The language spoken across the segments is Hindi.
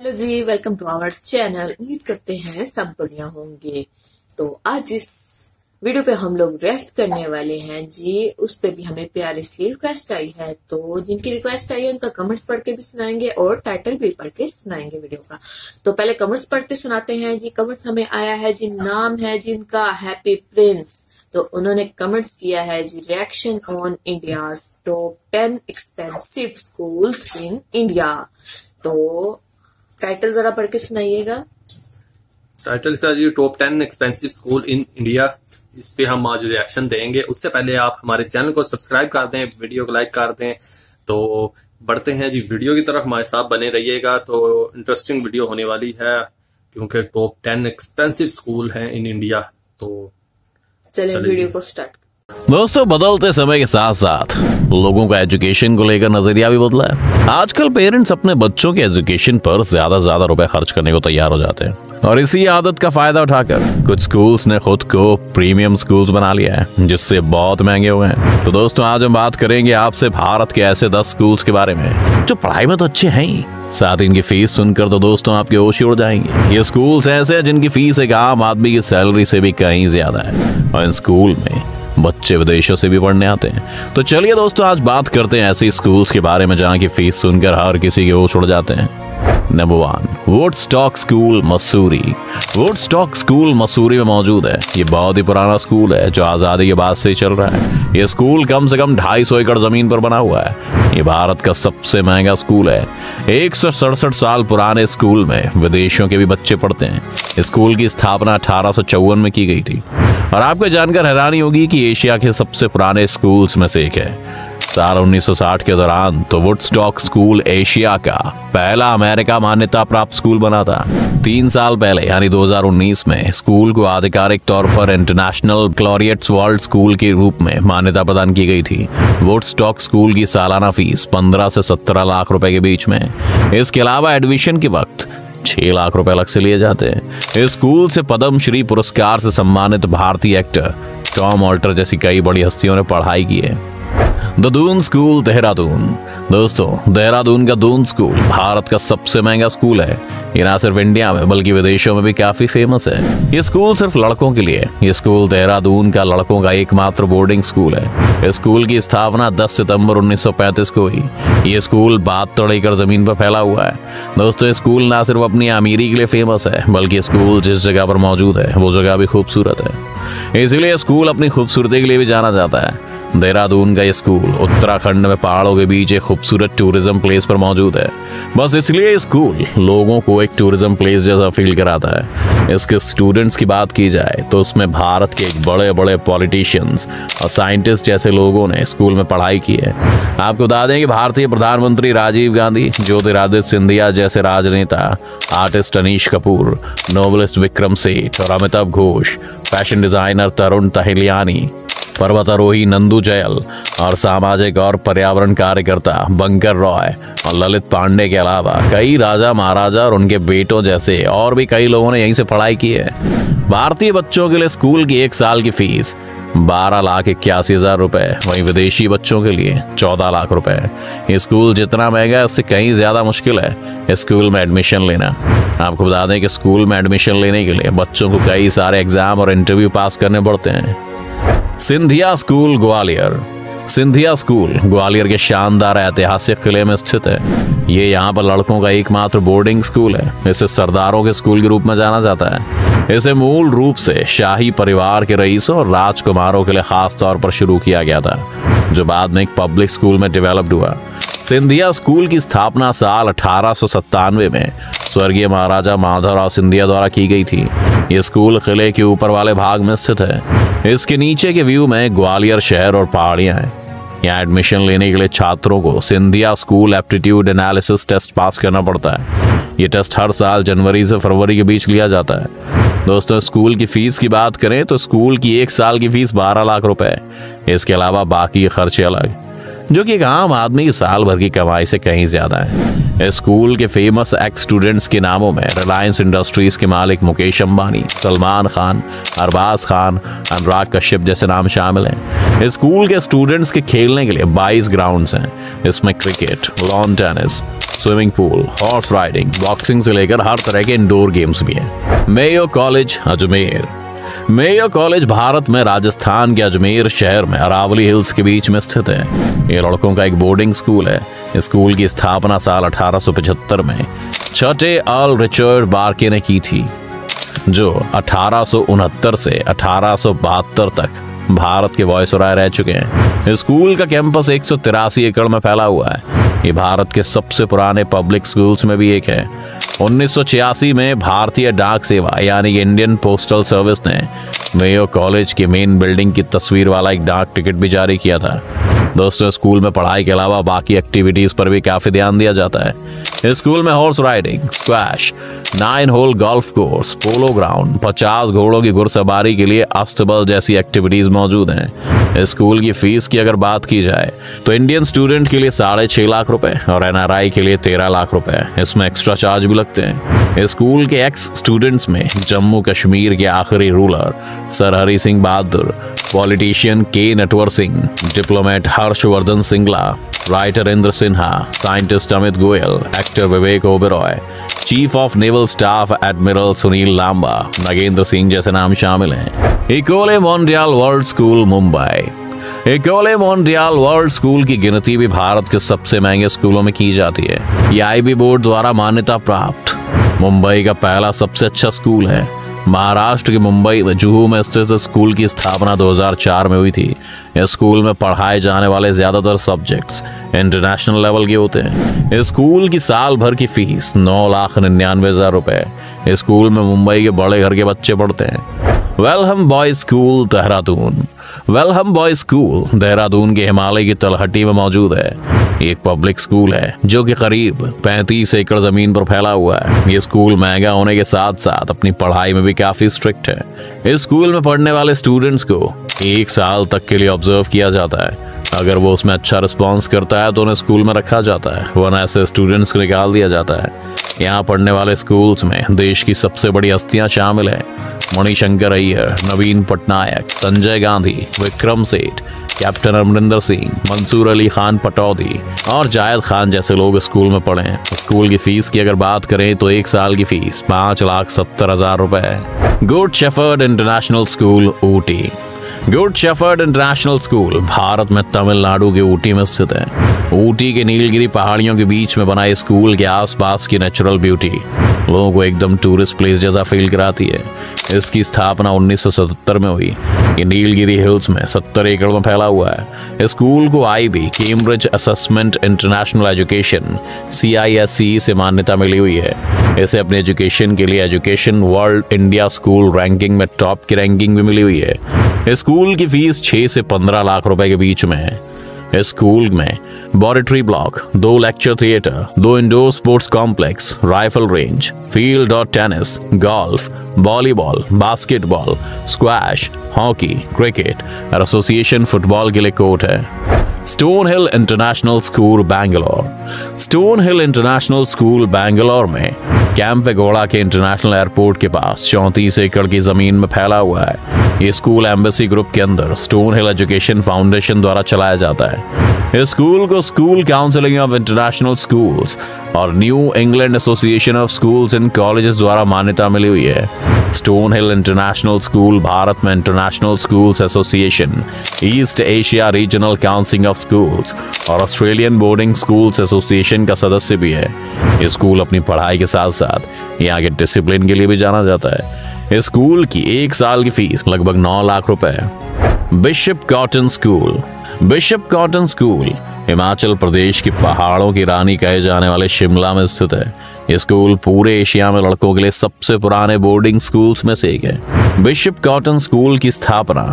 Hello ji welcome to our channel उम्मीद करते हैं सब बढ़िया होंगे। तो आज इस वीडियो पे हम लोग रेस्ट करने वाले हैं। जी, उस पे भी हमें प्यारे सी रिक्वेस्ट आई है। तो जिनकी रिक्वेस्ट आई है, उनका कमेंट्स पढ़ के भी सुनाएँगे और टाइटल भी पढ़ के सुनाएँगे वीडियो का। तो पहले कमेंट्स पढ़ के सुनाते हैं। जी कमेंट्स हमें आया है। जी, नाम है जिनका हैप्पी प्रिंस तो उन्होंने कमेंट्स किया है। जी reaction on India top ten expensive schools in India तो टाइटल जरा पढ़ के सुनाइएगा। टाइटल का जी top ten expensive school in India इस पे हम आज रिएक्शन देंगे। उससे पहले आप हमारे चैनल को सब्सक्राइब कर दें वीडियो को लाइक कर दें। तो बढ़ते हैं जी। वीडियो की तरफ़ हमारे साथ बने रहिएगा। तो इंटरेस्टिंग वीडियो होने वाली है क्योंकि टॉप टेन एक्सपेंसिव स्कूल हैं इन इंडिया तो चलिए वीडियो को स्टार्ट दोस्तों, बदलते समय के साथ साथ लोगों का एजुकेशन को लेकर नज़रिया भी बदला है। आजकल पेरेंट्स अपने बच्चों के एजुकेशन पर ज़्यादा ज़्यादा रुपए खर्च करने को तैयार हो जाते हैं। और इसी आदत का फ़ायदा उठाकर कुछ स्कूल्स ने खुद को प्रीमियम स्कूल्स बना लिया है, जिससे बहुत महँगे हुए हैं। तो दोस्तों, आज हम बात करेंगे आपसे भारत के ऐसे दस स्कूल्स के बारे में, जो पढ़ाई में तो अच्छे हैं ही। साथ ही इनकी फ़ीस सुनकर तो दोस्तों आपके होश उड़ जाएँगे। ये स्कूल्स ऐसे हैं जिनकी फ़ीस एक आम आदमी की सैलरी से भी कहीं ज़्यादा है। और इन स्कूल में बच्चे विदेशों से भी पढ़ने आते हैं। तो चलिए दोस्तों, आज बात करते हैं ऐसे स्कूल्स के बारे में जहाँ की फ़ीस सुनकर हर किसी के होश छुड़ जाते हैं। Number one Woodstock school Mussoorie Woodstock school Mussoorie में मौजूद है। ये बहुत ही पुराना स्कूल है, जो आज़ादी के बाद से ही चल रहा है। ये स्कूल कम से कम ढाई सौ एकड़ ज़मीन पर बना हुआ है। ये भारत का सबसे महँगा स्कूल है। एक सौ सड़सठ साल पुराने स्कूल में विदेशों के भी बच्चे पढ़ते हैं। स्कूल की स्थापना अठारह सौ चौवन में की गई थी। और आपको जानकर हैरानी होगी कि एशिया के सबसे पुराने स्कूल्स में से एक है। साल 1960 के दौरान तो वुडस्टॉक स्कूल एशिया का पहला अमेरिका मान्यता प्राप्त स्कूल बना था। तीन साल पहले, यानी 2019 में स्कूल को आधिकारिक तौर पर इंटरनेशनल क्लोरियट्स वर्ल्ड स्कूल के रूप में मान्यता प्रदान की गई थी। वुडस्टॉक स्कूल की सालाना फ़ीस 15 से 17 लाख रुपए के बीच में। इसके अलावा एडमिशन के वक्त छह लाख रुपए अलग से लिए जाते। हैं स्कूल से पद्म श्री पुरस्कार से सम्मानित भारतीय एक्टर टॉम ऑल्टर जैसी कई बड़ी हस्तियों ने पढ़ाई की है। द दून स्कूल देहरादून दोस्तों देहरादून का दून स्कूल भारत का सबसे महँगा स्कूल है। ये ना सिर्फ़ इंडिया में, बल्कि विदेशों में भी काफ़ी फ़ेमस है। ये स्कूल सिर्फ़ लड़कों के लिए। ये स्कूल देहरादून का लड़कों का एकमात्र बोर्डिंग स्कूल है। इस स्कूल की स्थापना 10 सितंबर 1935 को हुई। ये स्कूल बात बहत्तर एकड़ ज़मीन पर फैला हुआ है। दोस्तों स्कूल ना सिर्फ़ अपनी अमीरी के लिए फ़ेमस है, बल्कि स्कूल जिस जगह पर मौजूद है, वो जगह भी खूबसूरत है। इसीलिए स्कूल अपनी खूबसूरती के लिए भी जाना जाता है। देहरादून का ये स्कूल उत्तराखंड में पहाड़ों के बीच एक खूबसूरत टूरिज़्म प्लेस पर मौजूद है। बस इसलिए स्कूल लोगों को एक टूरिज़्म प्लेस जैसा फील कराता है। इसके स्टूडेंट्स की बात की जाए तो उसमें भारत के एक बड़े बड़े पॉलिटिशियंस और साइंटिस्ट जैसे लोगों ने स्कूल में पढ़ाई की है। आपको बता दें कि भारतीय प्रधानमंत्री राजीव गांधी, ज्योतिरादित्य सिंधिया जैसे राजनेता आर्टिस्ट अनीश कपूर नोबलिस्ट विक्रम सेठ और अमिताभ घोष फ़ैशन डिज़ाइनर तरुण तहिलियानी पर्वतारोही नंदू जयल और सामाजिक और पर्यावरण कार्यकर्ता बंकर रॉय और ललित पांडे के अलावा कई राजा महाराजा और उनके बेटों जैसे और भी कई लोगों ने यहीं से पढ़ाई की है। भारतीय बच्चों के लिए स्कूल की एक साल की फ़ीस बारह लाख इक्यासी हज़ार रुपए, वहीं विदेशी बच्चों के लिए चौदह लाख रुपए। ये स्कूल जितना महँगा है, उससे कहीं ज़्यादा मुश्किल है स्कूल में एडमिशन लेना। आपको बता दें कि स्कूल में एडमिशन लेने के लिए बच्चों को कई सारे एग्ज़ाम और इंटरव्यू पास करने पड़ते हैं। सिंधिया स्कूल ग्वालियर। सिंधिया स्कूल ग्वालियर के शानदार ऐतिहासिक किले में स्थित है। ये यहाँ पर लड़कों का एकमात्र बोर्डिंग स्कूल है। इसे सरदारों के स्कूल के रूप में जाना जाता है। इसे मूल रूप से शाही परिवार के रईसों और राजकुमारों के लिए खास तौर पर शुरू किया गया था, जो बाद में एक पब्लिक स्कूल में डेवलप्ड हुआ। सिंधिया स्कूल की स्थापना साल अठारह सौ सतानवे में स्वर्गीय महाराजा माधवराव सिंधिया द्वारा की गई थी। ये स्कूल किले के ऊपर वाले भाग में स्थित है। इसके नीचे के व्यू में ग्वालियर शहर और पहाड़ियाँ हैं। यहाँ एडमिशन लेने के लिए छात्रों को Scindia School aptitude analysis test pass करना पड़ता है। ये टेस्ट हर साल जनवरी से फरवरी के बीच लिया जाता है। दोस्तों, स्कूल की फ़ीस की बात करें तो स्कूल की एक साल की फ़ीस बारह लाख रुपए इसके अलावा बाकी खर्चे अलग। जो कि एक आम आदमी साल भर की कमाई से कहीं ज़्यादा है। स्कूल के फ़ेमस एक्स स्टूडेंट्स के नामों में रिलायंस इंडस्ट्रीज़ के मालिक मुकेश अंबानी, सलमान खान, अरबाज खान, अनुराग कश्यप जैसे नाम शामिल हैं। स्कूल के स्टूडेंट्स के खेलने के लिए 22 ग्राउंड्स हैं। इसमें cricket lawn tennis swimming pool horse riding boxing से लेकर हर तरह के इंडोर गेम्स भी हैं। Mayo College Ajmer. Mayo College Bharat में राजस्थान के अजमेर शहर में, अरावली हिल्स के बीच में स्थित है। ये लड़कों का एक बोर्डिंग स्कूल है। स्कूल की स्थापना साल अठारह में छठे अल रिचर्ड बार्के ने की थी, जो अठारह से अठारह तक भारत के वॉयसराय रह चुके हैं। स्कूल का कैंपस एक सौ तिरासी एकड़ में फैला हुआ है। ये भारत के सबसे पुराने पब्लिक स्कूल्स में भी एक है। 1986 में भारतीय डाक सेवा, यानी इंडियन पोस्टल सर्विस ने मेयो कॉलेज की मेन बिल्डिंग की तस्वीर वाला एक डाक टिकट भी जारी किया था। दोस्तों, स्कूल में पढ़ाई के अलावा बाकी एक्टिविटीज़ पर भी काफ़ी ध्यान दिया जाता है। स्कूल में horse riding squash nine hole golf course polo ground पचास घोड़ों की घुड़सवारी के लिए अस्तबल जैसी एक्टिविटीज़ मौजूद हैं। स्कूल की फ़ीस की अगर बात की जाए तो इंडियन स्टूडेंट के लिए साढ़े छह लाख रुपए और एनआरआई के लिए तेरह लाख रुपए। इसमें एक्स्ट्रा चार्ज भी लगते हैं। स्कूल के एक्स स्टूडेंट्स में जम्मू कश्मीर के आखिरी ruler sir Hari Singh Bahadur politician के Natwar Singh diplomat Harshvardhan Singla writer Indra Sinha scientist Amit Goyal actor Vivek Oberoi chief of naval staff admiral Sunil Lamba Nagendra Singh जैसे नाम शामिल हैं Ecole Mondiale World School Mumbai Ecole Mondiale World School की गिनती भी भारत के सबसे महँगे स्कूलों में की जाती है। ये आईबी बोर्ड द्वारा मान्यता प्राप्त। मुंबई का पहला सबसे अच्छा स्कूल है। महाराष्ट्र के मुंबई जुहू में स्थित स्कूल की स्थापना 2004 में हुई थी। इस स्कूल में पढ़ाए जाने वाले ज़्यादातर सब्जेक्ट्स इंटरनेशनल लेवल के होते हैं। स्कूल की साल भर की फ़ीस नौ लाख निन्यानवे हज़ार रुपए स्कूल में मुंबई के बड़े घर के बच्चे पढ़ते हैं। Welham Boy School, Dehradun. Welham Boy School, Dehradun के हिमालय की तलहटी में मौजूद है। एक पब्लिक स्कूल है, जो कि करीब 35 एकड़ ज़मीन पर फैला हुआ है। ये स्कूल महँगा होने के साथ साथ अपनी पढ़ाई में भी काफ़ी स्ट्रिक्ट है। इस स्कूल में पढ़ने वाले स्टूडेंट्स को एक साल तक के लिए ऑब्ज़र्व किया जाता है। अगर वो उसमें अच्छा रिस्पॉन्स करता है तो उन्हें स्कूल में रखा जाता है, वरना ऐसे स्टूडेंट्स को निकाल दिया जाता है। यहाँ पढ़ने वाले स्कूल्स में देश की सबसे बड़ी हस्तियाँ शामिल है। मणिशंकर अय्यर, नवीन पटनायक, संजय गांधी, विक्रम सेठ कैप्टन अमरिंदर सिंह मंसूर अली खान पटौदी और जायद खान जैसे लोग स्कूल में पढ़े स्कूल की फ़ीस की अगर बात करें तो एक साल की फ़ीस पाँच लाख सत्तर हज़ार रुपए Good Shepherd International School Ooty. Good Shepherd International School Bharat में तमिलनाडु के ऊटी में स्थित है। ऊटी के नीलगिरी पहाड़ियों के बीच में बना स्कूल के आसपास की नेचुरल ब्यूटी लोगों को एकदम टूरिस्ट प्लेस जैसा फील कराती है। इसकी स्थापना 1977 में हुई। ये नीलगिरी हिल्स में 70 एकड़ में फैला हुआ है। स्कूल को IB Cambridge Assessment International Education C से मान्यता मिली हुई है। इसे अपने एजुकेशन के लिए Education World India school ranking में टॉप की रैंकिंग भी मिली हुई है। स्कूल की फ़ीस 6 से 15 लाख रुपए के बीच में है। स्कूल में। बॉरेटरी ब्लॉक दो लेक्चर थिएटर दो indoor sports complex rifle range field और tennis golf volleyball basketball squash hockey cricket और एसोसिएशन फुटबॉल के लिए कोर्ट है। Stone Hill International School Bangalore Stone Hill International School Bangalore में कैंप घोड़ा के इंटरनेशनल एयरपोर्ट के पास चौंतीस एकड़ की ज़मीन में फैला हुआ है। ये स्कूल एम्बेसी ग्रुप के अंदर स्टोन हिल एजुकेशन फाउंडेशन द्वारा चलाया जाता है। इस स्कूल को school counselling of international schools और New England association of schools and colleges द्वारा मान्यता मिली हुई है। Stone Hill International School Bharat में international schools association East Asia regional counselling of schools और ऑस्ट्रेलियन बोर्डिंग स्कूल्स एसोसिएशन का सदस्य भी है। ये स्कूल अपनी पढ़ाई के साथ साथ यहाँ के डिसिप्लिन के लिए भी जाना जाता है। इस स्कूल की एक साल की फ़ीस लगभग नौ लाख रुपए है। Bishop Cotton School Bishop Cotton School Himachal Pradesh के पहाड़ों की रानी कहे जाने वाले शिमला में स्थित है। ये स्कूल पूरे एशिया में लड़कों के लिए सबसे पुराने बोर्डिंग स्कूल्स में से एक है। बिशप कॉटन स्कूल की स्थापना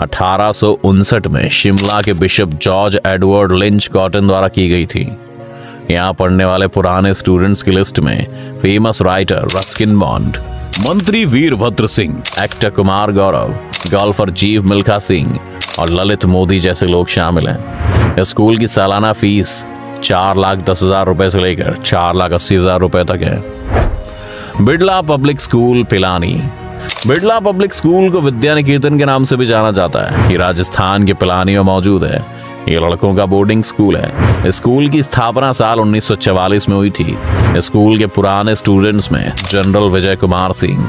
अठारह में शिमला के bishop George Edward Lynch Cotton द्वारा की गई थी। यहाँ पढ़ने वाले पुराने स्टूडेंट्स की लिस्ट में फ़ेमस राइटर रस्किन बॉन्ड मंत्री वीरभद्र सिंह एक्टर कुमार गौरव गोल्फर जीव मिल्खा सिंह और ललित मोदी जैसे लोग शामिल हैं। स्कूल की सालाना फ़ीस चार लाख दस हज़ार रुपए से लेकर चार लाख अस्सी हज़ार रुपए तक है। Birla Public School, Pilani. Birla Public School को विद्या निकेतन के नाम से भी जाना जाता है। ये राजस्थान के पिलानी में मौजूद है। ये लड़कों का बोर्डिंग स्कूल है। स्कूल की स्थापना साल 1944 में हुई थी। स्कूल के पुराने स्टूडेंट्स में जनरल विजय कुमार सिंह,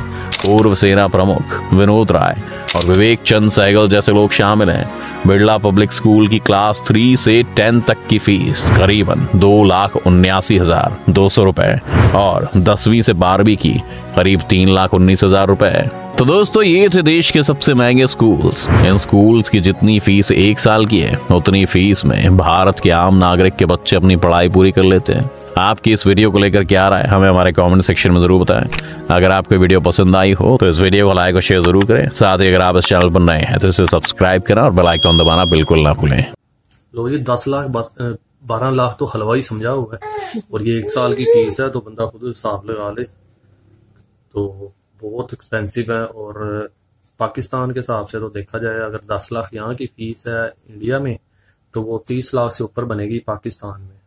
पूर्व सेना प्रमुख विनोद राय और विवेक चंद सहगल जैसे लोग शामिल हैं। बिरला पब्लिक स्कूल की क्लास थ्री से टेन तक की फ़ीस, करीबन दो लाख उन्यासी हज़ार दो सौ रुपए और दसवीं से बारहवीं की, करीब तीन लाख उन्नीस हज़ार रुपए। तो दोस्तों, ये थे देश के सबसे महँगे स्कूल्स। इन स्कूल्स की जितनी फ़ीस एक साल की है, उतनी फ़ीस में भारत के आम नागरिक के बच्चे अपनी पढ़ाई पूरी कर लेते हैं। आपकी इस वीडियो को लेकर क्या राय हमें हमारे कमेंट सेक्शन में ज़रूर बताएँ। अगर आपको वीडियो पसंद आई हो तो इस वीडियो को लाइक और शेयर ज़रूर करें। साथ ही अगर आप इस चैनल पर नए हैं तो इसे सब्सक्राइब करें और बेल आइकन दबाना बिल्कुल ना भूलें। लो ये दस लाख बारह लाख तो हलवाई समझा हुआ है। और ये एक साल की फ़ीस है तो बंदा खुद हिसाब लगा ले। तो बहुत एक्सपेंसिव है और पाकिस्तान के हिसाब से तो देखा जाए, अगर दस लाख यहाँ की फ़ीस है इंडिया में तो वो तीस लाख से ऊपर बनेगी पाकिस्तान में।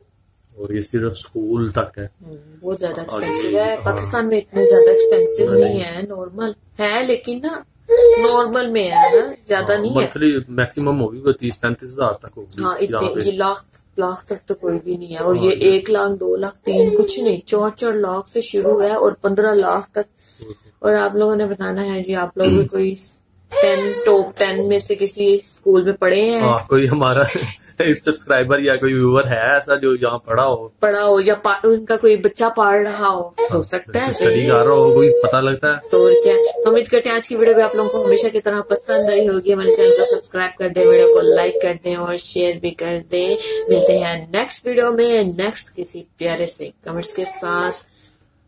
और ये सिर्फ़ स्कूल तक है। हम्म, बहुत ज़्यादा एक्सपेंसिव है। हाँ। पाकिस्तान में इतने ज़्यादा एक्सपेंसिव नहीं। है नॉर्मल है लेकिन ना नॉर्मल में है ना ज़्यादा नहीं है। मंथली मैक्सिमम होगी तीस पैंतीस हज़ार तक होगी हाँ इतने ये लाख लाख तक तो कोई भी नहीं है। और हाँ, ये एक लाख दो लाख तीन कुछ नहीं चार चार लाख से शुरू है और पंद्रह लाख तक। और आप लोगों ने बताना है जी आप लोग भी कोई टेन टॉप टेन में से किसी स्कूल में पढ़े हैं। हाँ, कोई हमारा सब्सक्राइबर या कोई व्यूअर है ऐसा जो यहाँ पढ़ा हो? पढ़ा हो या उनका कोई बच्चा पढ़ रहा हो। हाँ, हो सकता है स्टडी कर रहा हो कोई पता लगता है? तो और क्या? तो उम्मीद करते हैं आज की वीडियो भी आप लोगों को हमेशा की तरह पसंद आई होगी। हमारे चैनल को सब्सक्राइब कर दे वीडियो को लाइक कर दे और शेयर भी कर दे। मिलते हैं नेक्स्ट वीडियो में नेक्स्ट किसी प्यारे से कमेंट्स के साथ।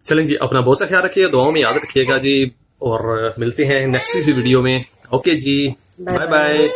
चलें जी अपना बहुत सा ख्याल रखिएगा दुआओं में याद रखिएगा जी और मिलते हैं नेक्स्ट वीडियो में। ओके जी। Bye bye